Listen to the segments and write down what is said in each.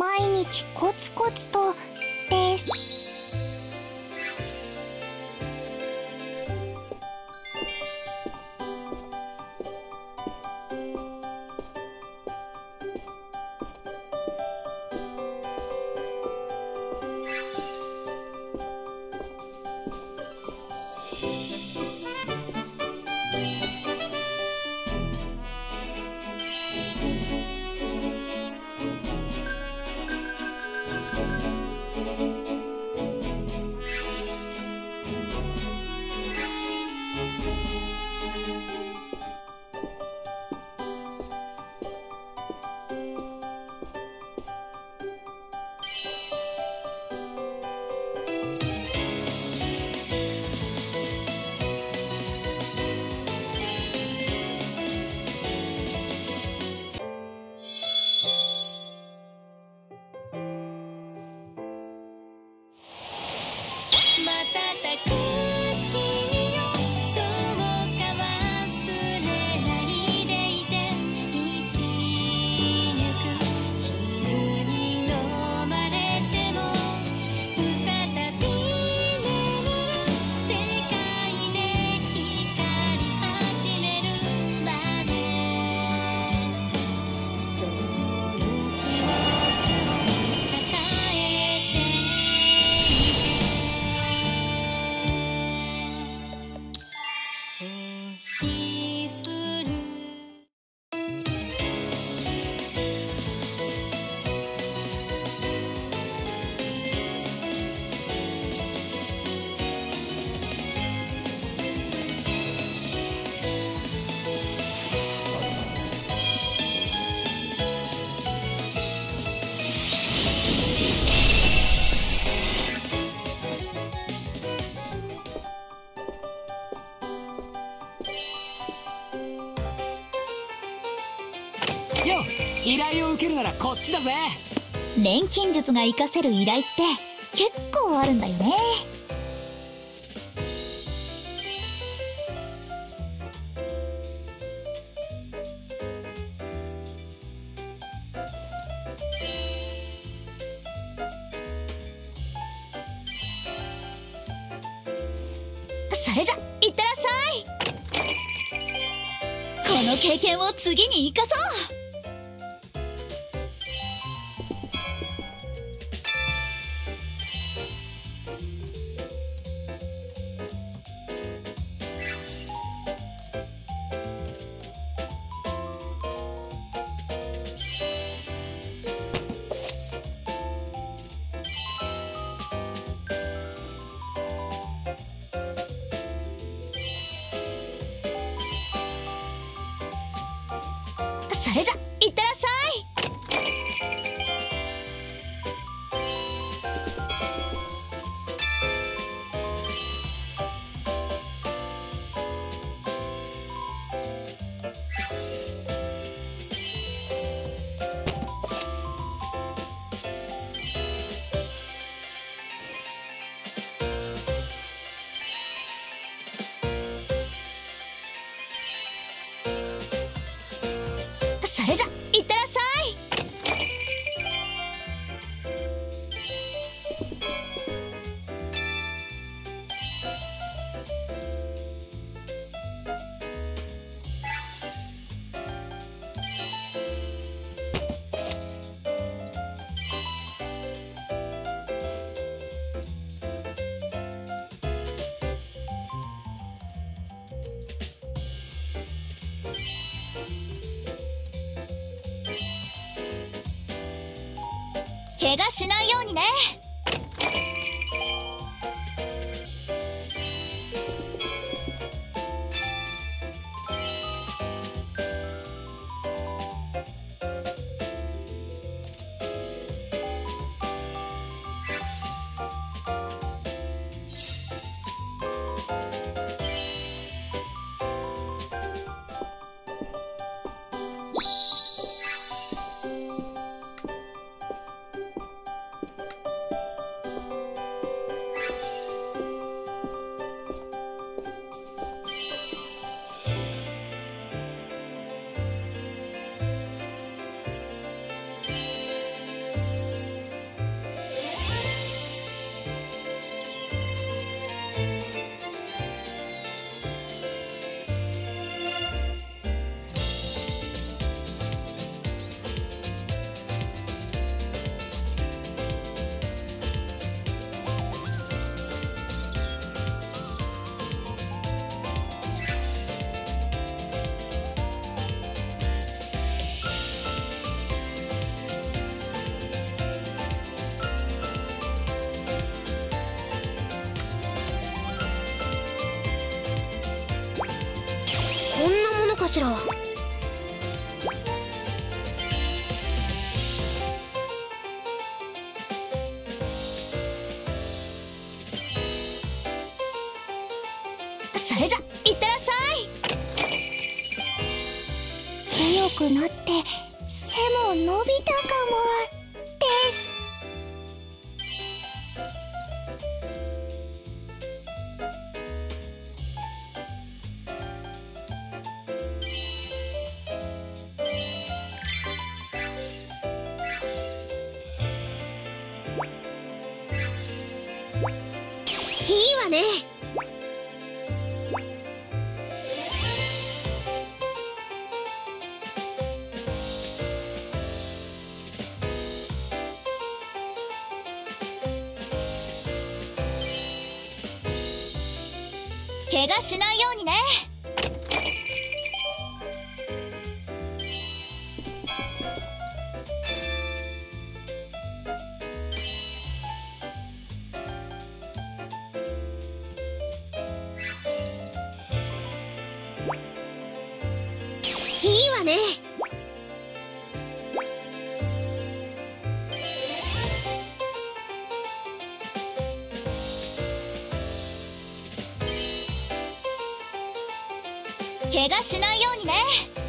毎日コツコツとです。ならこっちだぜ。錬金術が活かせる依頼って結構あるんだよね。それじゃいってらっしゃい。この経験を次に生かそう。れじゃ。しらね。怪我しないようにね。怪我しないようにね。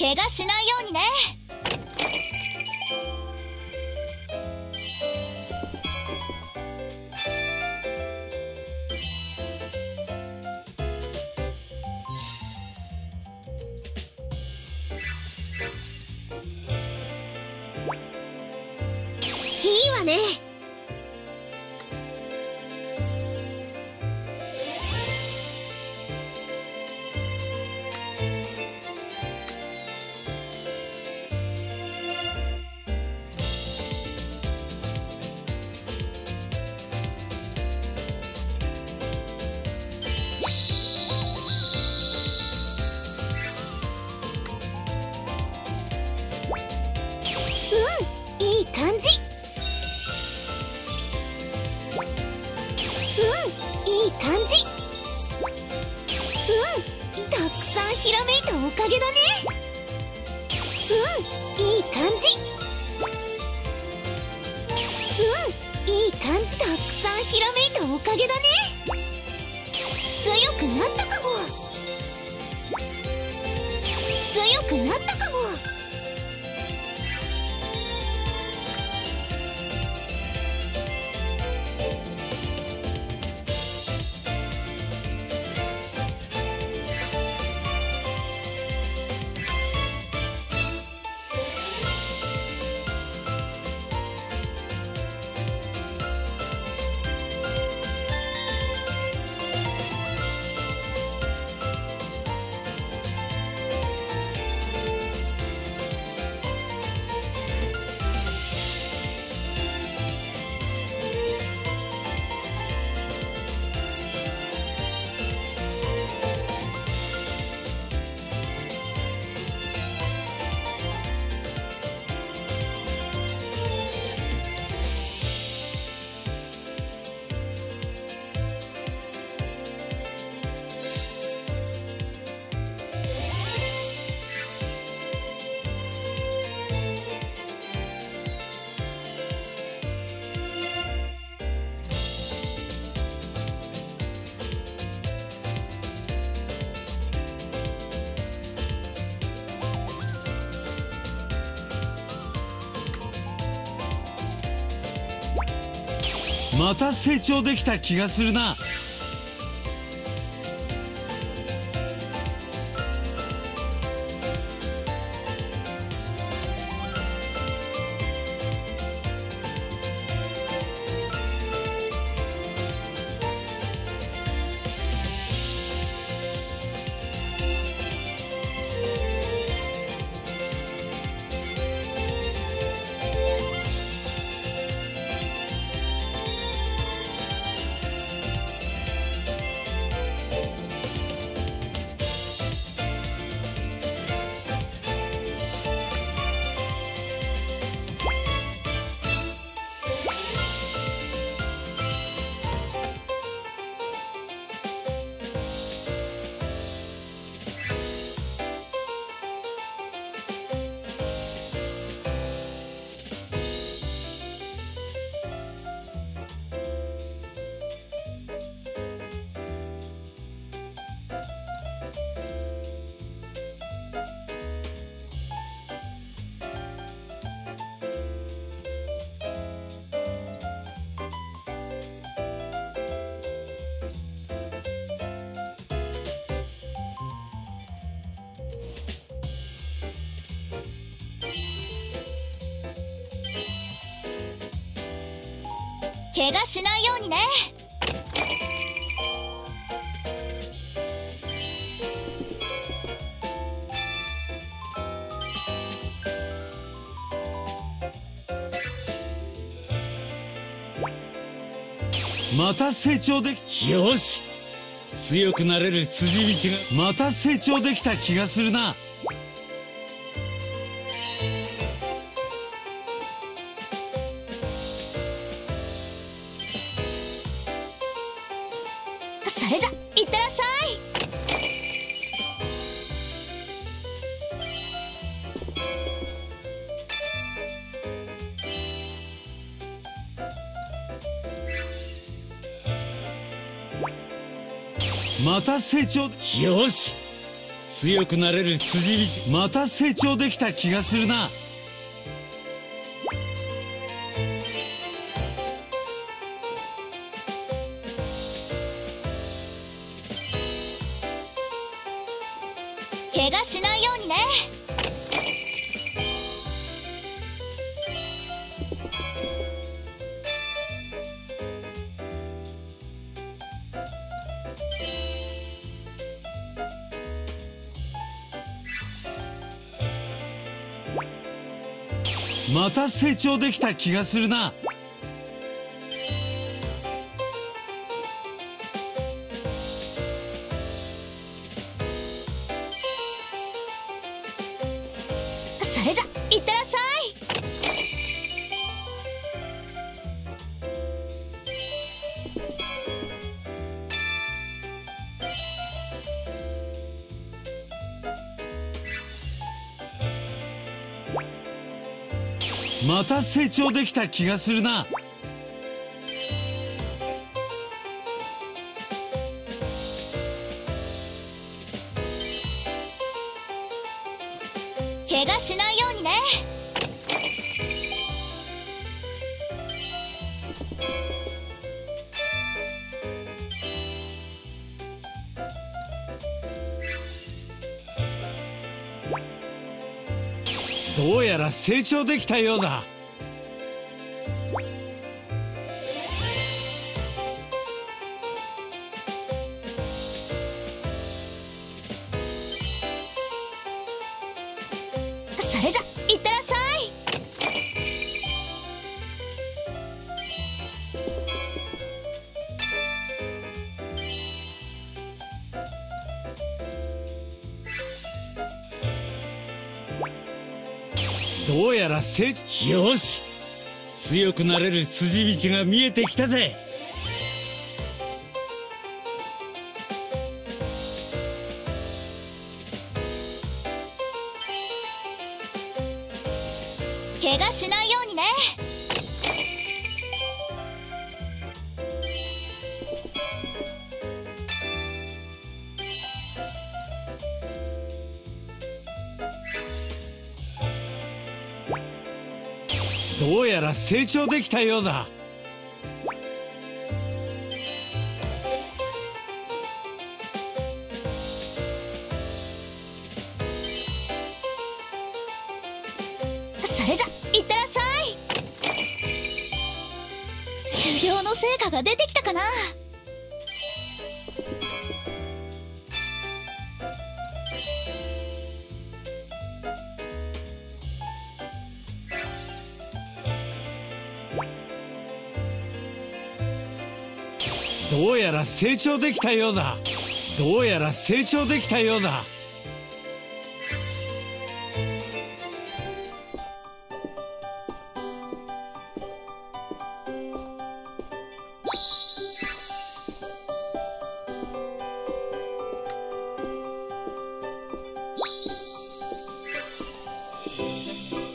怪我しないようにね。いいわね。感じたくさんひらめいたおかげだね。強くなったかも。強くなったかも。また成長できた気がするな。怪我しないようにね。また成長できよし。強くなれる筋道が。また成長できた気がするなまた成長。よし。強くなれる筋道。また成長できた気がするな成長できた気がするな。それじゃいってらっしゃい。また成長できた気がするな。怪我しないようにね。どうやら成長できたようだそれじゃいってらっしゃい。どうやら成よし。強くなれる筋道が見えてきたぜ成長できたようだ。それじゃいってらっしゃい。修行の成果が出てきたかな。ら成長できたようだ。どうやら成長できたようだ。こ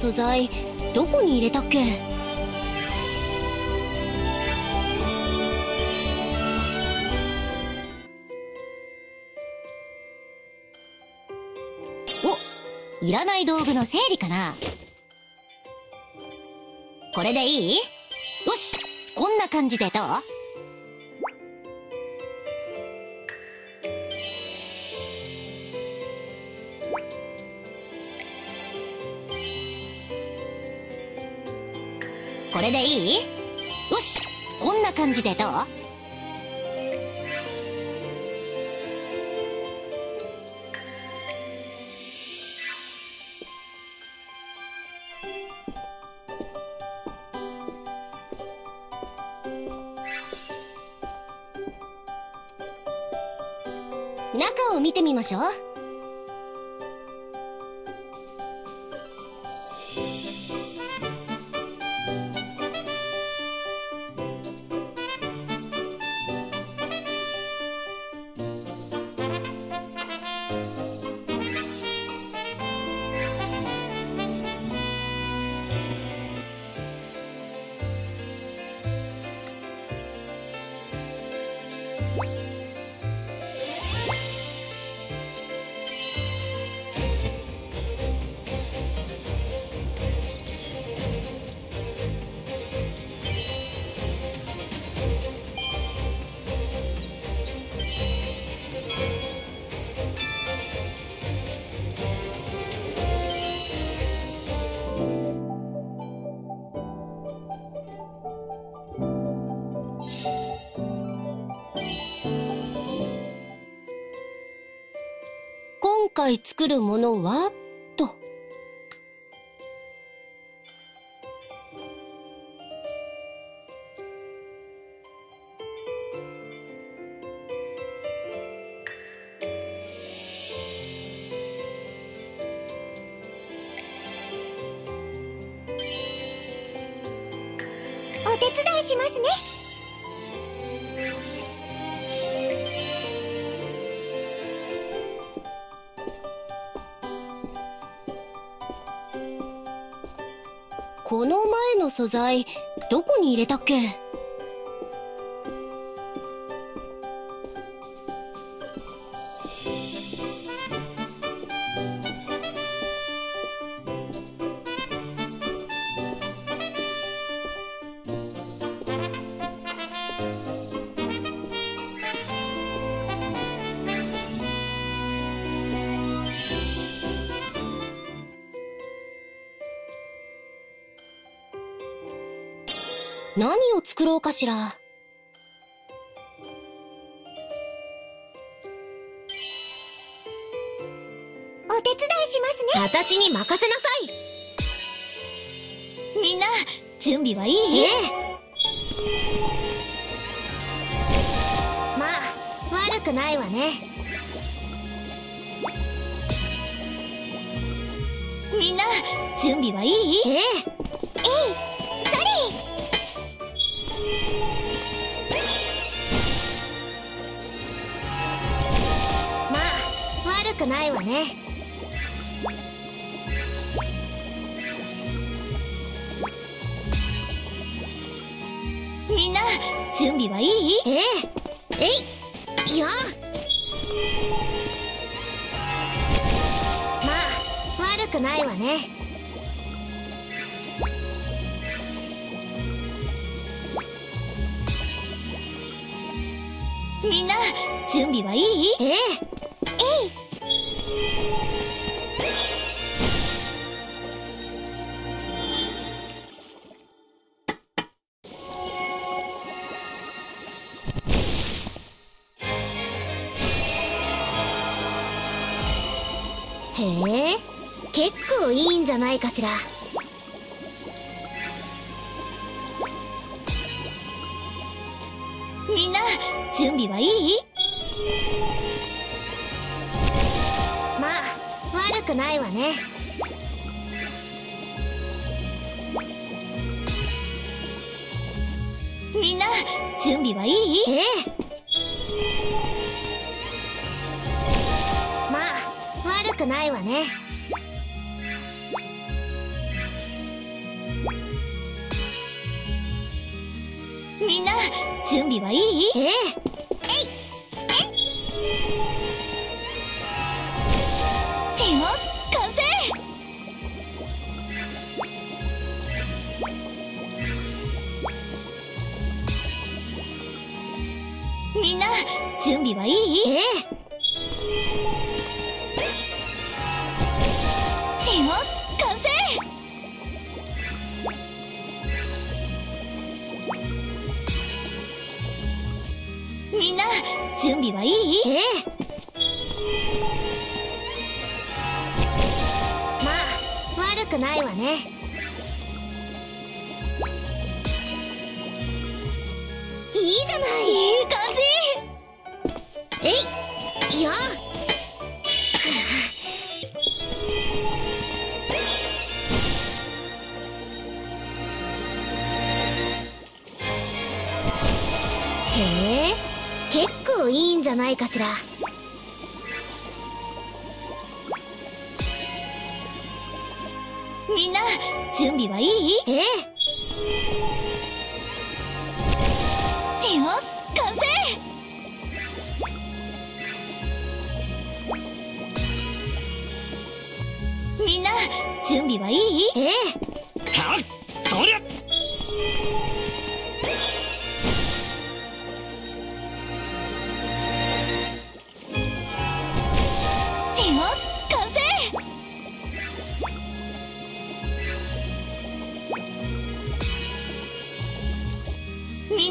素材どこに入れたっけ？おいらない道具の整理かな？これでいい？よしこんな感じでどう？れでいい？よしこんな感じでどう？中を見てみましょう。回作るものは？と。お手伝いしますね。素材どこに入れたっけ？何を作ろうかしら？お手伝いしますね。私に任せなさい。みんな準備はいい？ええ。まあ悪くないわね。みんな準備はいい？ええ。まあくないわね。みんな準備はいい？ええ。えい。まあ悪くないわね。みんな準備はいい？ええ。へえいいんじゃないかしら。みんな準備はいい？まあ悪くないわね。みんな準備はいい？ええ。まあ悪くないわね準備はいい？ええ。よし完成。みんな準備はいい？ええないわね。いいじゃない。いい感じ。えい。へえ。結構いいんじゃないかしら準備はいい？ええ。よし完成！みんな準備はいい？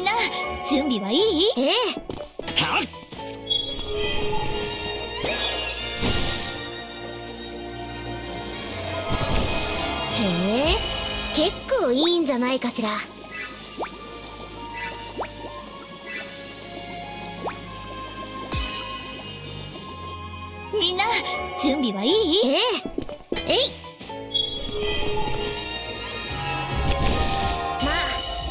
みんな。準備はいい？ええ。はっ。へえ。結構いいんじゃないかしら。みんな準備はいい？ええ。えい。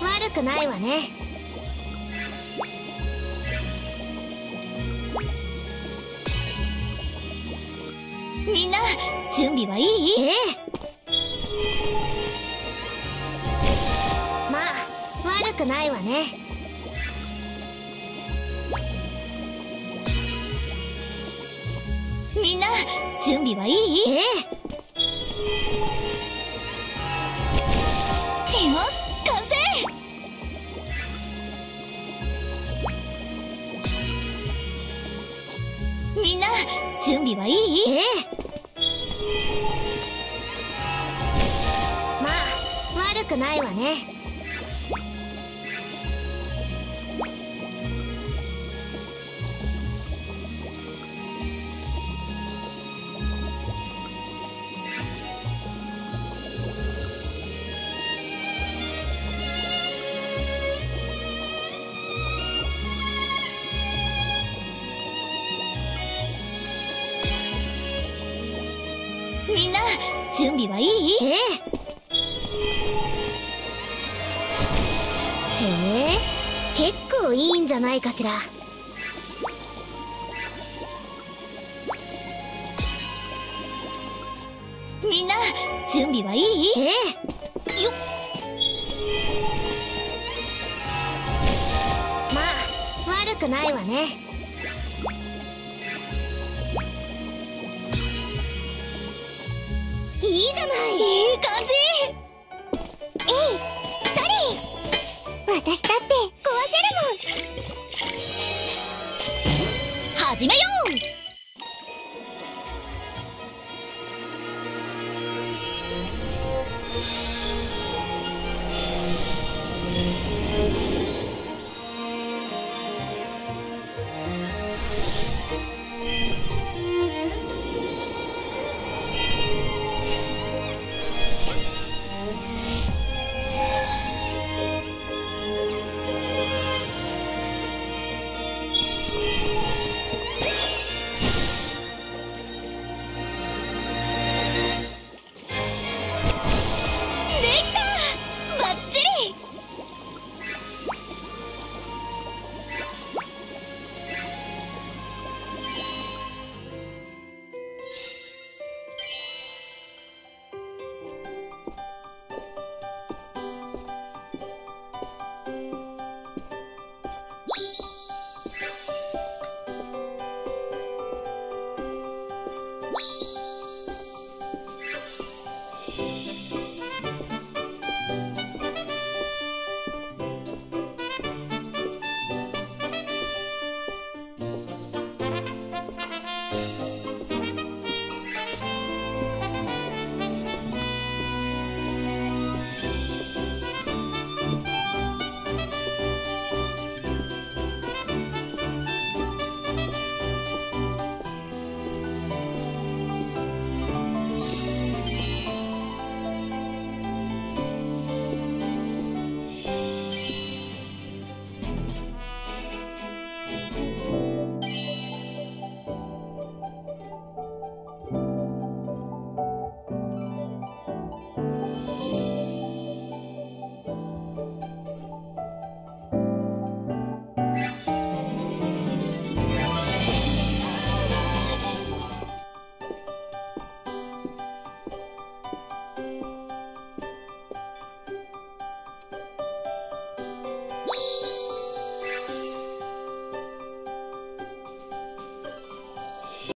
まあ悪くないわね準備はいい？ええ。まあ悪くないわね。みんな準備はいい？ええないわね。しら。みんな準備はいい？ええ。よまあ悪くないわね。いいじゃない。いい感じ。えいそれ私だっ始めよう